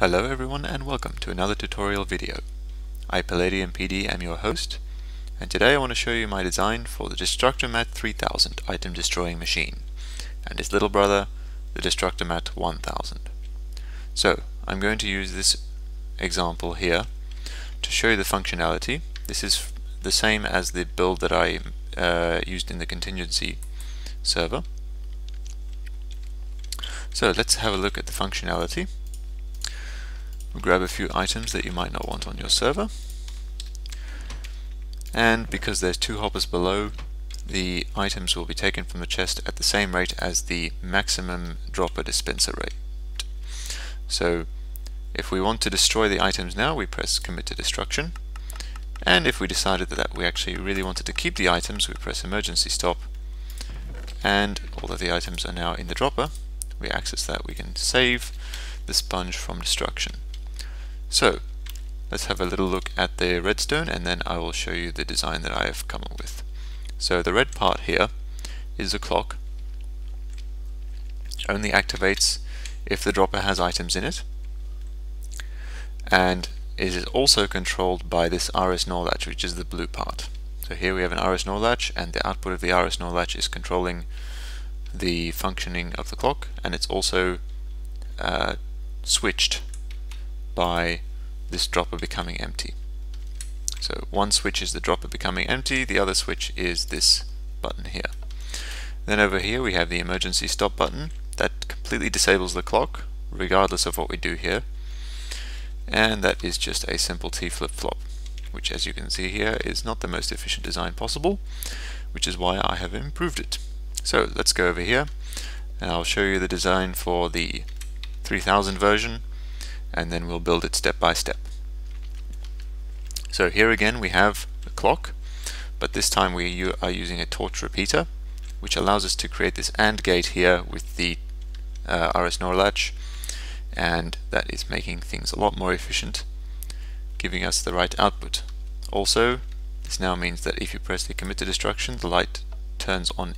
Hello everyone and welcome to another tutorial video. I Palladian PD am your host and today I want to show you my design for the Destructomat 3000 item destroying machine and its little brother the Destructomat 1000. So I'm going to use this example here to show you the functionality. This is the same as the build that I uh, used in the contingency server. So let's have a look at the functionality. We'll grab a few items that you might not want on your server. And because there's two hoppers below, the items will be taken from the chest at the same rate as the maximum dropper dispenser rate. So if we want to destroy the items now, we press commit to destruction. And if we decided that we actually really wanted to keep the items, we press emergency stop. And although the items are now in the dropper, we access that, we can save the sponge from destruction. So let's have a little look at the redstone and then I will show you the design that I have come up with. So the red part here is the clock. Only activates if the dropper has items in it. And it is also controlled by this RS NOR latch, which is the blue part. So here we have an RS NOR latch, and the output of the RS NOR latch is controlling the functioning of the clock, and it's also uh, switched by this dropper becoming empty. So one switch is the dropper becoming empty, the other switch is this button here. Then over here we have the emergency stop button that completely disables the clock regardless of what we do here and that is just a simple T flip-flop which as you can see here is not the most efficient design possible which is why I have improved it. So let's go over here and I'll show you the design for the 3000 version and then we'll build it step by step. So here again we have a clock, but this time we are using a torch repeater, which allows us to create this AND gate here with the uh, RS NOR latch, and that is making things a lot more efficient, giving us the right output. Also, this now means that if you press the commit to destruction, the light turns on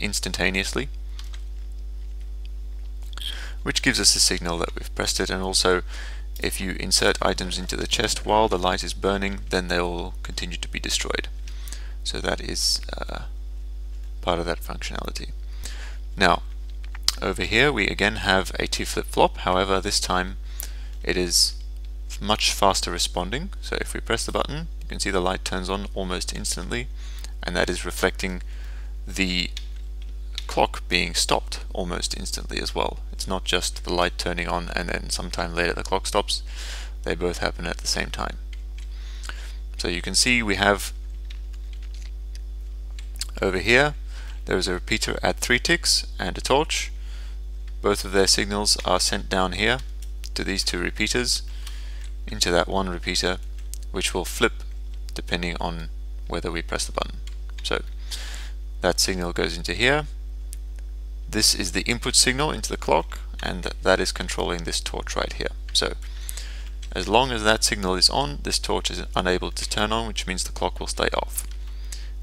instantaneously, which gives us a signal that we've pressed it. And also if you insert items into the chest while the light is burning then they will continue to be destroyed. So that is uh, part of that functionality. Now over here we again have a T flip-flop however this time it is much faster responding. So if we press the button you can see the light turns on almost instantly and that is reflecting the clock being stopped almost instantly as well. It's not just the light turning on and then sometime later the clock stops. They both happen at the same time. So you can see we have over here there is a repeater at 3 ticks and a torch. Both of their signals are sent down here to these two repeaters into that one repeater which will flip depending on whether we press the button. So that signal goes into here this is the input signal into the clock and that is controlling this torch right here. So as long as that signal is on, this torch is unable to turn on, which means the clock will stay off.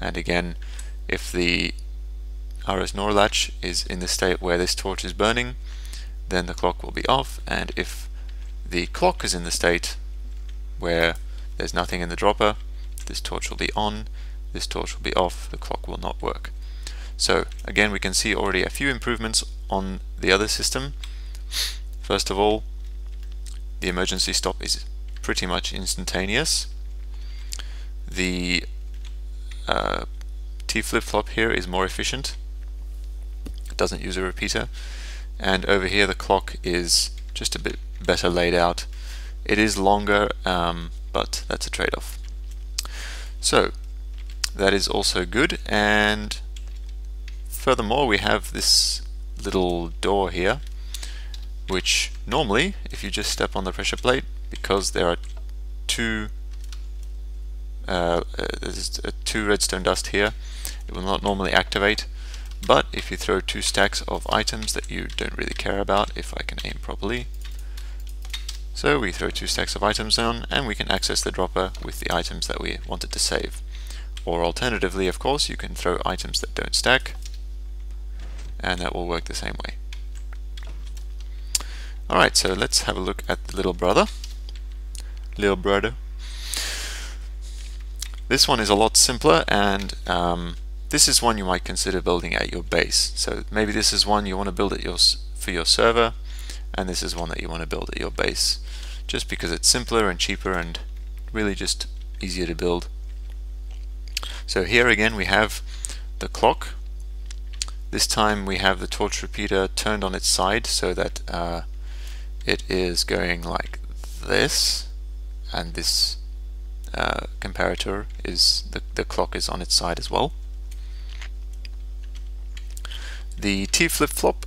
And again, if the RS NOR latch is in the state where this torch is burning, then the clock will be off, and if the clock is in the state where there's nothing in the dropper, this torch will be on, this torch will be off, the clock will not work. So again we can see already a few improvements on the other system. First of all the emergency stop is pretty much instantaneous. The uh, T flip-flop here is more efficient. It doesn't use a repeater. And over here the clock is just a bit better laid out. It is longer, um, but that's a trade-off. So that is also good and Furthermore, we have this little door here, which normally, if you just step on the pressure plate, because there are two uh, uh, there's two redstone dust here, it will not normally activate. But if you throw two stacks of items that you don't really care about, if I can aim properly, so we throw two stacks of items down and we can access the dropper with the items that we wanted to save. Or alternatively, of course, you can throw items that don't stack and that will work the same way. Alright, so let's have a look at the little brother. Little brother. This one is a lot simpler and um, this is one you might consider building at your base. So maybe this is one you want to build at your for your server and this is one that you want to build at your base just because it's simpler and cheaper and really just easier to build. So here again we have the clock. This time we have the torch repeater turned on its side so that uh, it is going like this and this uh, comparator is the, the clock is on its side as well. The T flip-flop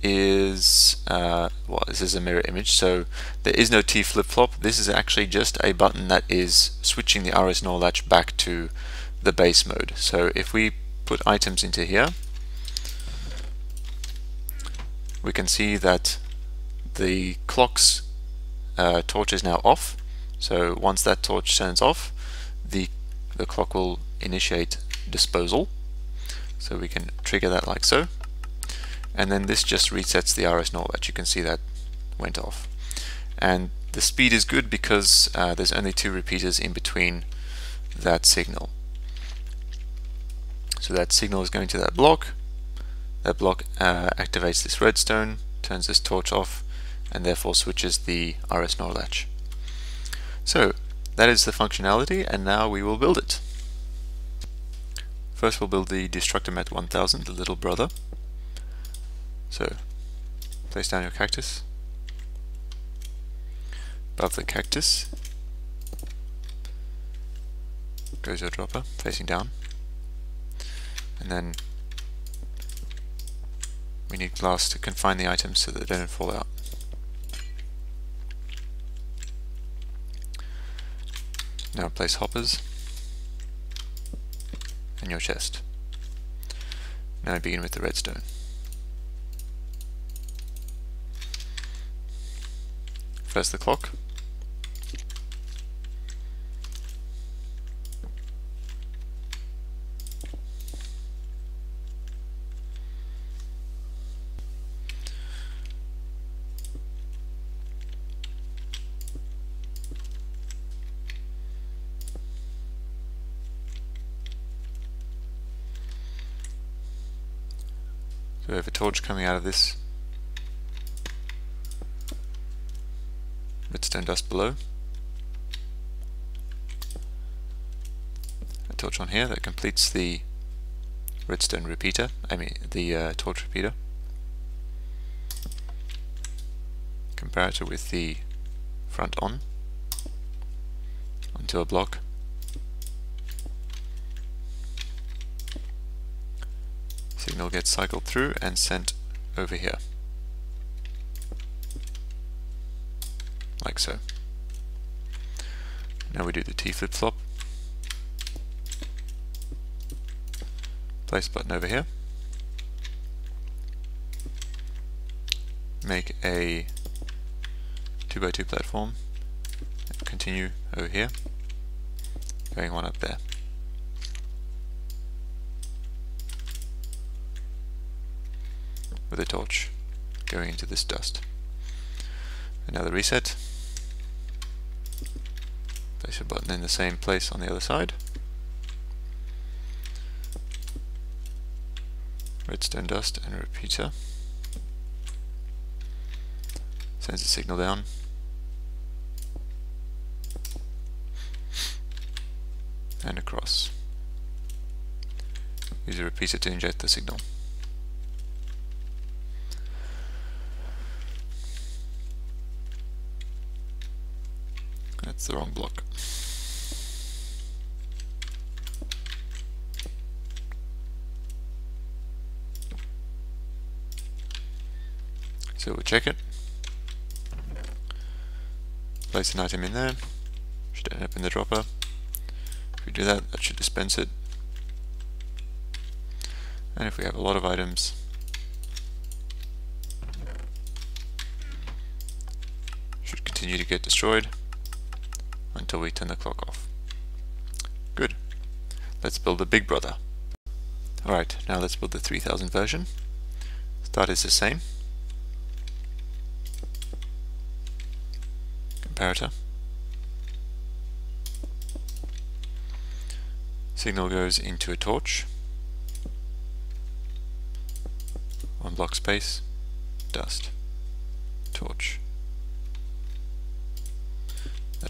is, uh, well this is a mirror image so there is no T flip-flop this is actually just a button that is switching the RS NOR latch back to the base mode so if we put items into here we can see that the clock's uh, torch is now off so once that torch turns off, the, the clock will initiate disposal. So we can trigger that like so. And then this just resets the RS NOR that you can see that went off. And the speed is good because uh, there's only two repeaters in between that signal. So that signal is going to that block. That block uh, activates this redstone, turns this torch off, and therefore switches the RS NOR latch. So that is the functionality and now we will build it. First we'll build the Destructomat 1000, the little brother. So place down your cactus. Above the cactus goes your dropper facing down and then we need glass to confine the items so that they don't fall out. Now place hoppers in your chest. Now begin with the redstone. First the clock. So we have a torch coming out of this redstone dust below. A torch on here that completes the redstone repeater, I mean the uh, torch repeater. Comparator with the front on onto a block signal gets cycled through and sent over here. Like so. Now we do the T flip-flop. Place button over here. Make a 2x2 platform. Continue over here. Going one up there. With a torch going into this dust. Another reset. Place a button in the same place on the other side. Redstone dust and repeater. Sends a signal down. And across. Use a repeater to inject the signal. That's the wrong block. So we'll check it. Place an item in there. Should end up in the dropper. If we do that, that should dispense it. And if we have a lot of items, should continue to get destroyed until we turn the clock off. Good. Let's build the big brother. Alright, now let's build the 3000 version. Start is the same. comparator. Signal goes into a torch. One block space, dust, torch.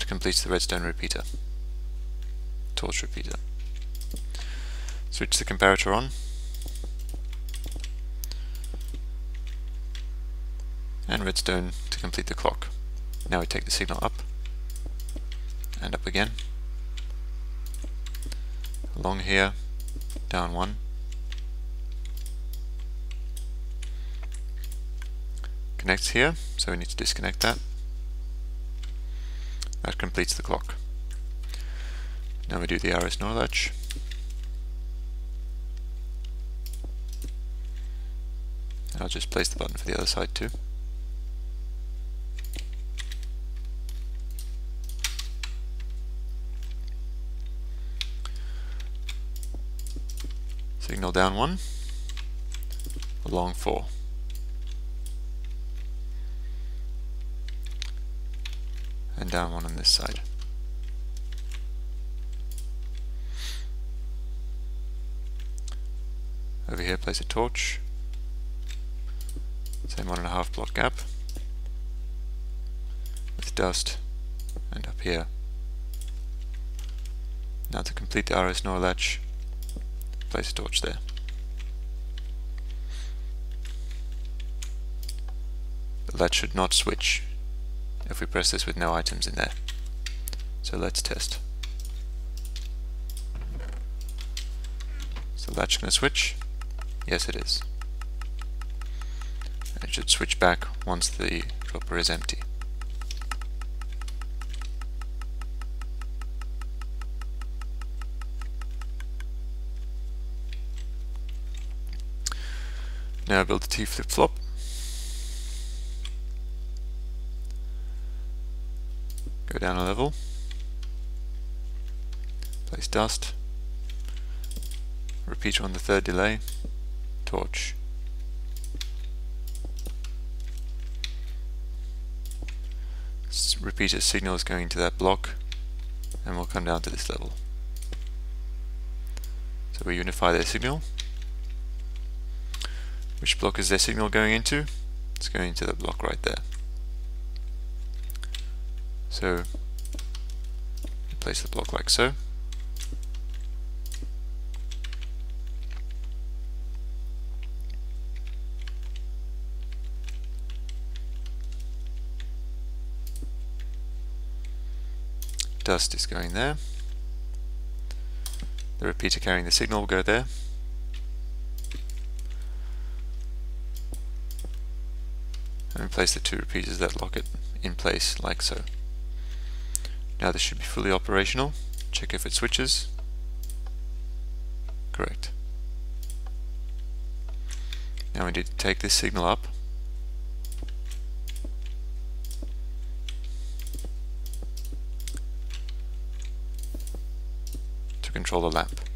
That completes the redstone repeater. Torch repeater. Switch the comparator on. And redstone to complete the clock. Now we take the signal up and up again along here, down one. Connects here, so we need to disconnect that. That completes the clock. Now we do the RS latch. I'll just place the button for the other side too. Signal down one, along four. Down one on this side. Over here place a torch, same one and a half block gap, with dust, and up here. Now to complete the RS NOR latch, place a torch there. The latch should not switch if we press this with no items in there. So let's test. Is the latch going to switch? Yes it is. It should switch back once the dropper is empty. Now build a T flip-flop. Go down a level. Place dust. Repeater on the third delay. Torch. Repeater signal is going to that block and we'll come down to this level. So we unify their signal which block is their signal going into? It's going into the block right there. So place the block like so. Dust is going there. The repeater carrying the signal will go there. and place the two repeaters that lock it in place like so. Now this should be fully operational. Check if it switches. Correct. Now we need to take this signal up to control the lamp.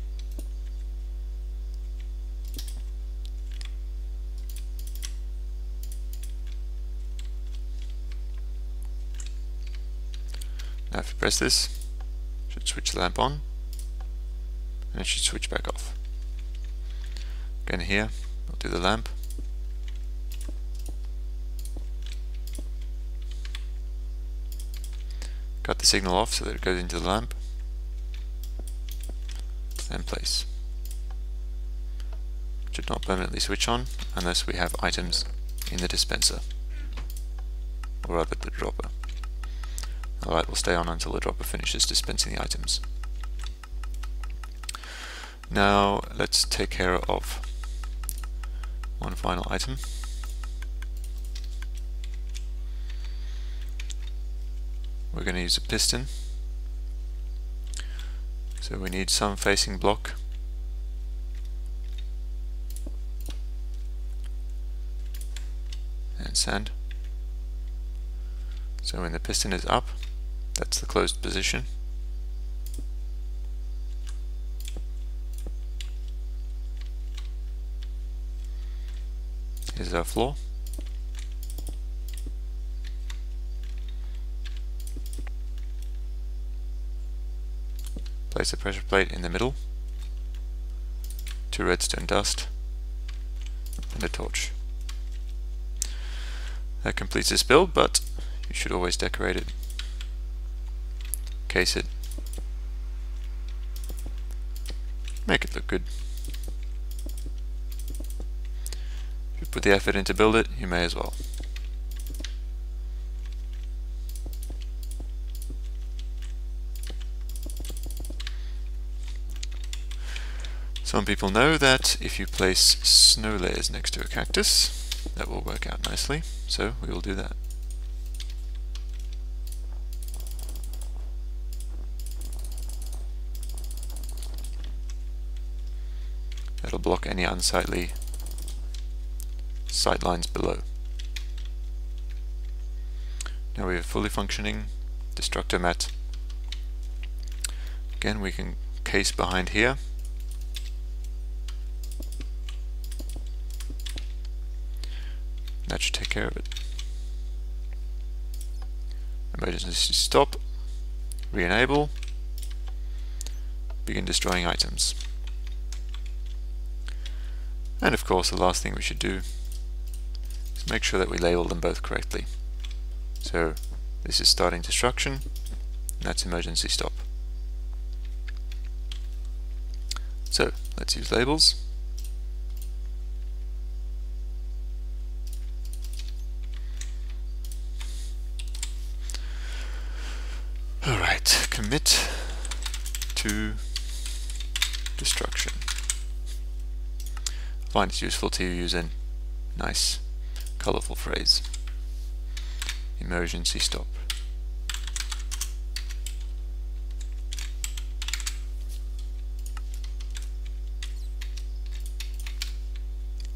Press this, should switch the lamp on and it should switch back off. Again here, I'll do the lamp. Cut the signal off so that it goes into the lamp and place. Should not permanently switch on unless we have items in the dispenser or rather the dropper. The light will stay on until the dropper finishes dispensing the items. Now let's take care of one final item. We're going to use a piston. So we need some facing block. And sand. So when the piston is up, that's the closed position. Here's our floor. Place the pressure plate in the middle, two redstone dust, and a torch. That completes this build, but you should always decorate it case it, make it look good. If you put the effort in to build it, you may as well. Some people know that if you place snow layers next to a cactus, that will work out nicely, so we will do that. Unsightly sight lines below. Now we have fully functioning Destructomat. Again we can case behind here That should take care of it. Emergency stop, re-enable, begin destroying items. And of course the last thing we should do is make sure that we label them both correctly. So this is starting destruction, that's emergency stop. So let's use labels. Alright, commit to destruction. Find it useful to use a nice colorful phrase. Emergency stop.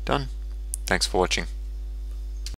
Done. Thanks for watching.